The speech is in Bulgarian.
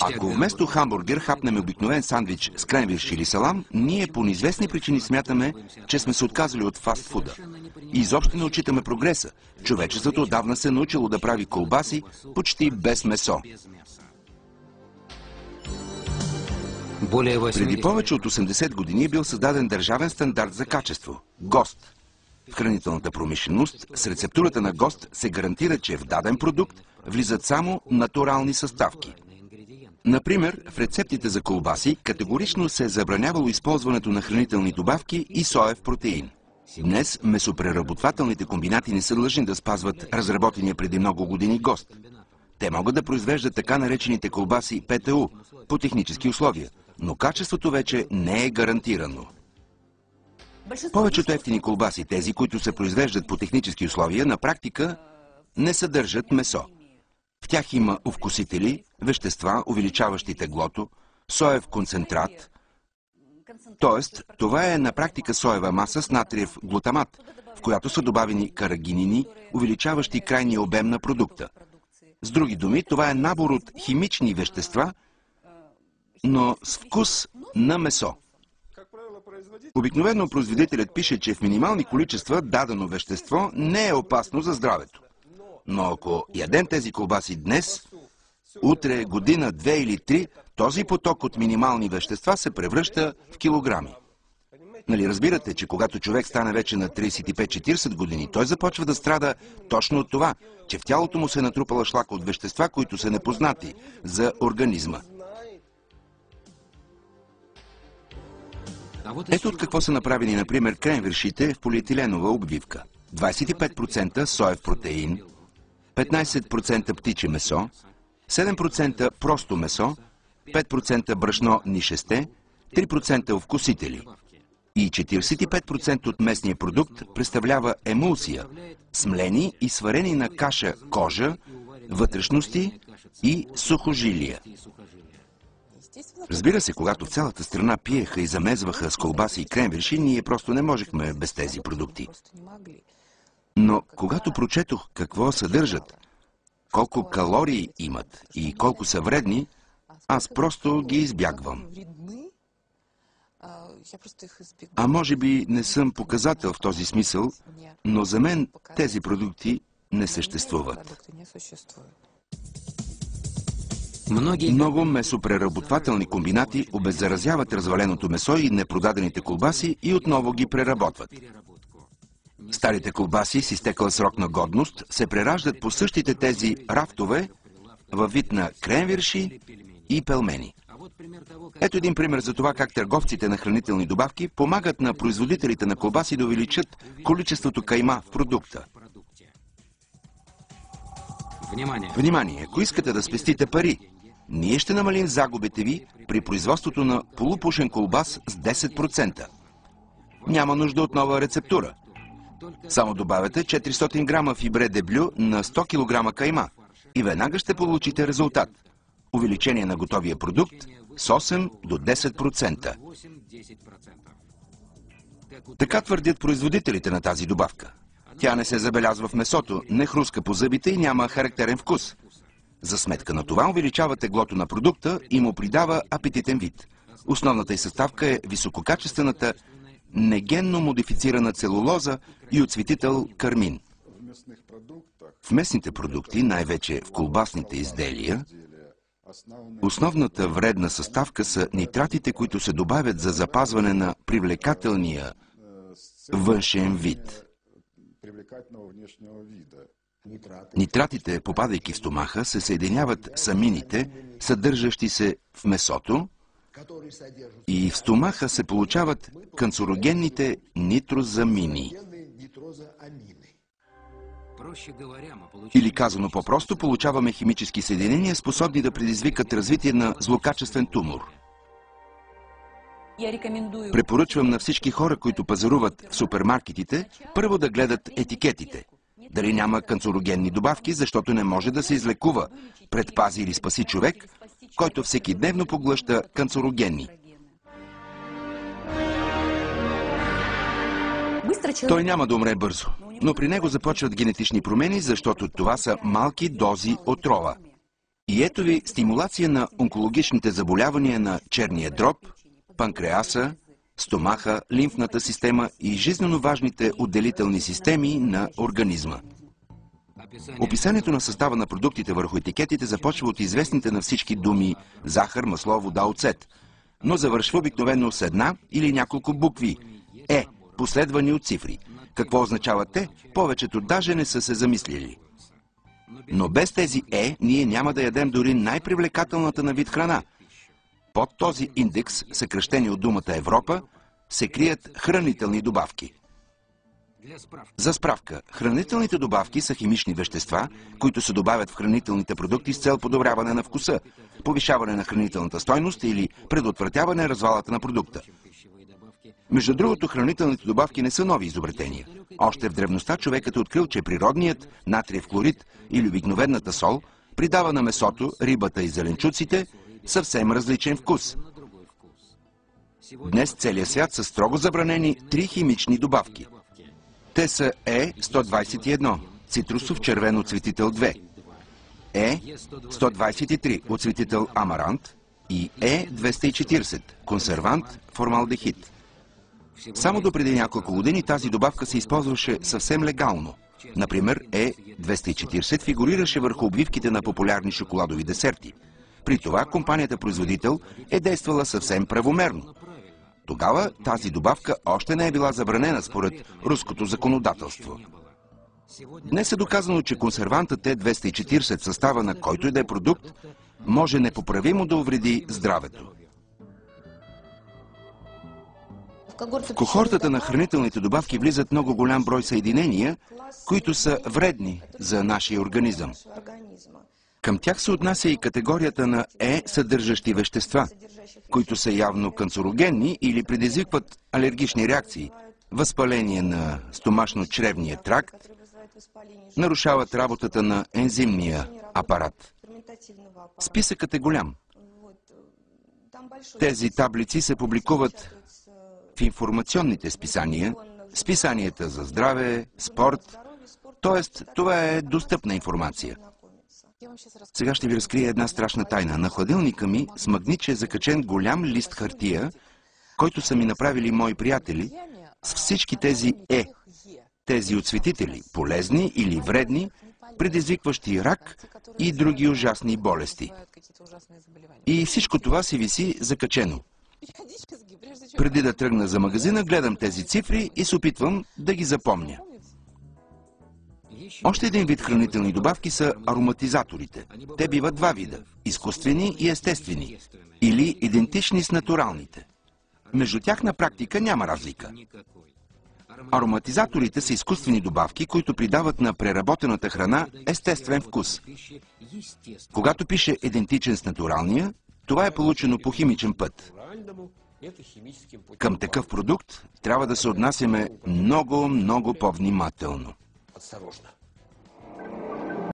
Ако вместо хамбургер хапнем обикновен сандвич с кренвирш или салам, ние по неизвестни причини смятаме, че сме се отказали от фастфуда. И изобщо не отчитаме прогреса. Човечеството отдавна се е научило да прави колбаси почти без месо. Преди повече от 80 години е бил създаден държавен стандарт за качество – ГОСТ. В хранителната промишленост с рецептурата на ГОСТ се гарантира, че в даден продукт влизат само натурални съставки. Например, в рецептите за колбаси категорично се е забранявало използването на хранителни добавки и соев протеин. Днес месопреработвателните комбинати не са длъжни да спазват разработения преди много години ГОСТ. Те могат да произвеждат така наречените колбаси ПТУ по технически условия, но качеството вече не е гарантирано. Повечето ефтини колбаси, тези, които се произвеждат по технически условия, на практика не съдържат месо. В тях има овкусители, вещества, увеличаващи теглото, соев концентрат, т.е. това е на практика соева маса с натриев глутамат, в която са добавени карагинини, увеличаващи крайния обем на продукта. С други думи, това е набор от химични вещества, но с вкус на месо. Обикновено производителят пише, че в минимални количества дадено вещество не е опасно за здравето. Но ако ядем тези колбаси днес, утре, година, две или три, този поток от минимални вещества се превръща в килограми. Нали разбирате, че когато човек стане вече на 35-40 години, той започва да страда точно от това, че в тялото му се е натрупала шлака от вещества, които са непознати за организма. Ето от какво са направени, например, кренвиршите в полиетиленова обвивка. 25% соев протеин, 15% птиче месо, 7% просто месо, 5% брашно нишесте, 3% вкусители. И 45% от местния продукт представлява емулсия, смлени и сварени на каша кожа, вътрешности и сухожилия. Разбира се, когато цялата страна пиеха и замезваха с колбаси и кремвирши, ние просто не можехме без тези продукти. Но когато прочетох какво съдържат, колко калории имат и колко са вредни, аз просто ги избягвам. А може би не съм показател в този смисъл, но за мен тези продукти не съществуват. Много месопреработвателни комбинати обеззаразяват разваленото месо и непродадените колбаси и отново ги преработват. Старите колбаси с изтекал срок на годност се прераждат по същите тези рафтове във вид на кремвирши и пелмени. Ето един пример за това как търговците на хранителни добавки помагат на производителите на колбаси да увеличат количеството кайма в продукта. Внимание! Ако искате да спестите пари, ние ще намалим загубите ви при производството на полупушен колбас с 10%. Няма нужда от нова рецептура. Само добавяте 400 грама фибре деблю на 100 кг кайма и веднага ще получите резултат. Увеличение на готовия продукт с 8 до 10%. Така твърдят производителите на тази добавка. Тя не се забелязва в месото, не хруска по зъбите и няма характерен вкус. За сметка на това увеличава теглото на продукта и му придава апетитен вид. Основната й съставка е висококачествената негенно модифицирана целулоза и отцветител кармин. В местните продукти, най-вече в колбасните изделия, основната вредна съставка са нитратите, които се добавят за запазване на привлекателния външен вид. Нитратите, попадайки в стомаха, се съединяват с амините, съдържащи се в месото, и в стомаха се получават канцерогенните нитрозамини. Или казано по-просто, получаваме химически съединения, способни да предизвикат развитие на злокачествен тумор. Препоръчвам на всички хора, които пазаруват в супермаркетите, първо да гледат етикетите. Дали няма канцерогенни добавки, защото не може да се излекува, предпази или спаси човек, който всеки дневно поглъща канцерогенни. Той няма да умре бързо, но при него започват генетични промени, защото това са малки дози отрова. И ето ви стимулация на онкологичните заболявания на черния дроб, панкреаса, стомаха, лимфната система и жизненно важните отделителни системи на организма. Описанието на състава на продуктите върху етикетите започва от известните на всички думи захар, масло, вода, оцет, но завършва обикновено с една или няколко букви Е, последвани от цифри. Какво означават те, повечето даже не са се замислили. Но без тези Е ние няма да ядем дори най-привлекателната на вид храна. Под този индекс, съкръщени от думата Европа, се крият хранителни добавки. За справка, хранителните добавки са химични вещества, които се добавят в хранителните продукти с цел подобряване на вкуса, повишаване на хранителната стойност или предотвратяване развалата на продукта. Между другото, хранителните добавки не са нови изобретения. Още в древността човекът е открил, че природният натриев хлорид или обикновената сол придава на месото, рибата и зеленчуците съвсем различен вкус. Днес целият свят са строго забранени три химични добавки. Те са Е121, цитрусов червен оцветител 2, Е123, оцветител амарант и Е240, консервант формалдехид. Само до преди няколко години тази добавка се използваше съвсем легално. Например, Е240 фигурираше върху обвивките на популярни шоколадови десерти. При това компанията-производител е действала съвсем правомерно. Тогава тази добавка още не е била забранена според руското законодателство. Днес е доказано, че консервантът Е240 състава на който и да е продукт може непоправимо да увреди здравето. В кохортата на хранителните добавки влизат много голям брой съединения, които са вредни за нашия организъм. Към тях се отнася и категорията на Е съдържащи вещества, които са явно канцерогенни или предизвикват алергични реакции, възпаление на стомашно-чревния тракт, нарушават работата на ензимния апарат. Списъкът е голям. Тези таблици се публикуват в информационните списания, списанията за здраве, спорт, т.е. това е достъпна информация. Сега ще ви разкрия една страшна тайна. На хладилника ми с магниче е закачен голям лист хартия, който са ми направили мои приятели, с всички тези Е, тези отсветители, полезни или вредни, предизвикващи рак и други ужасни болести. И всичко това си виси закачено. Преди да тръгна за магазина, гледам тези цифри и се опитвам да ги запомня. Още един вид хранителни добавки са ароматизаторите. Те биват два вида – изкуствени и естествени, или идентични с натуралните. Между тях на практика няма разлика. Ароматизаторите са изкуствени добавки, които придават на преработената храна естествен вкус. Когато пише идентичен с натуралния, това е получено по химичен път. Към такъв продукт трябва да се отнасяме много, много по-внимателно. Осторожно.